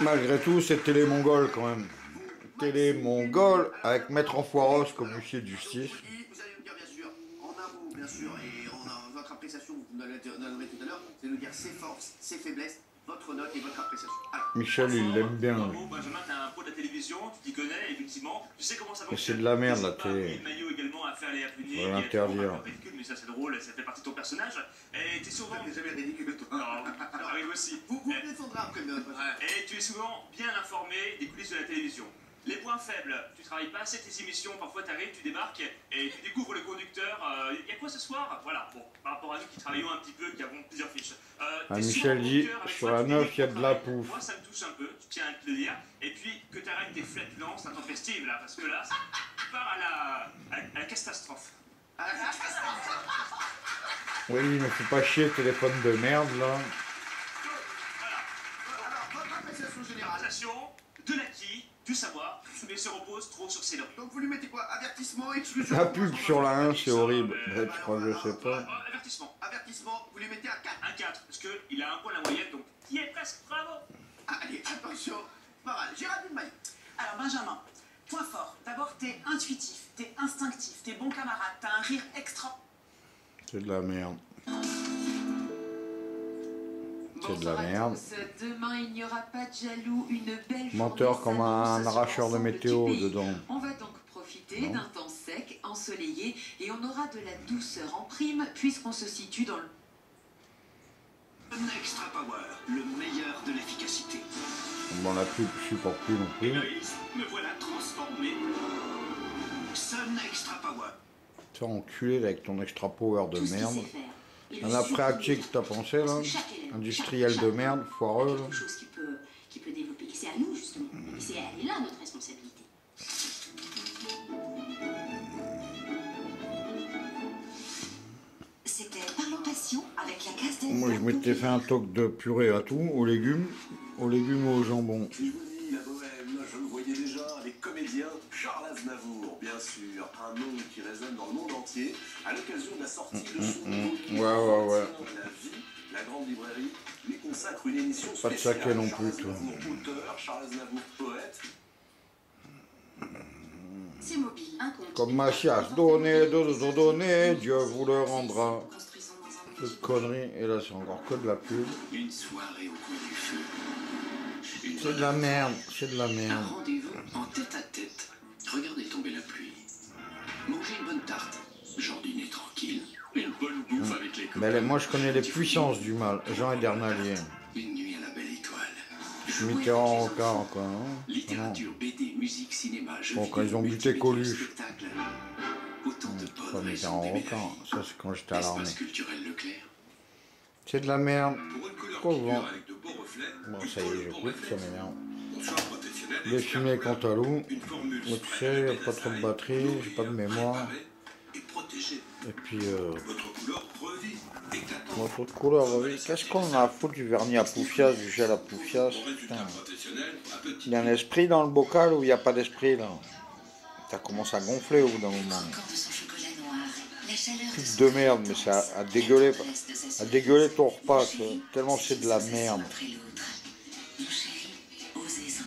Malgré tout, c'est télé mongol quand même. Télé mongol avec Maître Enfoiros comme huissier de justice. Vous allez me dire, bien sûr, en un mot, bien sûr, et en un- votre appréciation, vous me la donnerez tout à l'heure, c'est de nous dire ses forces, ses faiblesses, votre note et votre appréciation. Alors, Michel, il l'aime bien. lui. Bravo, Benjamin, t'as un pot de la télévision, tu t'y connais, effectivement. Tu sais comment ça Mais fonctionne. c'est de la merde, la télé. appuyer le maillot également à faire les appuyer. Faut l'interdire. Mais ça, c'est drôle, ça fait partie de ton personnage. Et t'es souvent. t'es jamais ridicule, toi. Non, ça arrive aussi. Vous, vous défendrez après, Ouais, Et tu es souvent bien informé des coulisses de la télévision. Les points faibles, tu travailles pas assez tes émissions, parfois tu arrives, tu débarques et tu découvres le conducteur. Il y a quoi ce soir? Voilà, bon, par rapport à nous qui travaillons un petit peu, qui avons plusieurs fiches. Euh, Ah, Michel dit, sur la tu neuf, dis, il y a de la pouffe. Moi, ça me touche un peu, tu tiens à te le dire. Et puis que tu arrêtes tes flatulences intempestives là, parce que là, tu pars à la, à, à la catastrophe. Ah, Oui, mais faut pas chier, téléphone de merde là. Alors, votre appréciation générale. Présentation de l'acquis, du savoir, mais se repose trop sur ses. Donc, vous lui mettez quoi? Avertissement, exclusion La pub sur la 1, c'est horrible. Euh, Ouais, tu crois que je sais pas. Euh, avertissement. Avertissement, vous lui mettez un 4. Un 4, parce qu'il a un point la moyenne, donc qui est presque bravo. Ah, allez, attention, pas mal. Géraldine Maille. Alors Benjamin, point fort. D'abord, t'es intuitif, t'es instinctif, t'es bon camarade, t'as un rire extra. C'est de la merde. C'est de la merde. Demain, il n'y aura pas de jaloux, une belle Menteur comme un arracheur de météo dedans. On va donc profiter d'un temps sec, ensoleillé, et on aura de la douceur en prime, puisqu'on se situe dans le Sun Extra Power, le meilleur de l'efficacité. Bon, la pub, je supporte plus non plus. Héloïse, me voilà transformé. Sun Extra Power. T'es enculé là, avec ton extra power de merde. Un le après-acti sublime. que t'as pensé là Industriel de merde, foireux là. quelque chose qui peut, qui peut développer. Et c'est à nous, justement. Et c'est elle est là notre responsabilité. C'était Parlons Passion avec la case des... Moi je m'étais fait un toc de purée à tout, aux légumes, aux légumes au jambon. Sûr, un nom qui résonne dans le monde entier, à l'occasion de la sortie de son nouveau livre, Mm, Ouais, ouais, ouais. La vie, la grande librairie, lui consacre une émission Pas de spéciale. saké non Charles plus, toi. Auteur, Charles Aznavour, poète, C'est mobile. Un compte. Comme Machias, donnez, donnez, donnez, Dieu vous le rendra. Construisons dans un Cette connerie, et là c'est encore que de la pub. Une soirée au coin du feu. C'est de la merde, c'est de la Un merde. rendez-vous en tête à tête. Une bonne tarte. Jardiner tranquille. Une bonne bouffe avec les copains. Mais les- moi je connais les puissances du mal, Jean et Dernalier. Une nuit à la belle étoile. Mitterrand encore quoi. hein. Littérature, BD, musique, cinéma, jeux Bon, quand ils ont buté Coluche. spectacle. Autant de bonnes raisons Mitterrand encore, ça c'est quand j'étais à l'armée. C'est de la merde. Pour une couleur qui avec de beaux reflets, Bon ça y est, je coupe, ça m'énerve. Fumées couleur. quant à l'eau. Moi, tu sais, pas trop de batterie, j'ai pas de mémoire. Et puis euh, Votre couleur revit. Qu'est-ce qu'on a à foutre du vernis à poufias, du gel à poufias Il y a un esprit dans le bocal ou il n'y a pas d'esprit là Ça commence à gonfler au bout d'un moment. Encore de merde, mais caresse de sa à souris. dégueuler ton repas, ça. tellement c'est de la merde.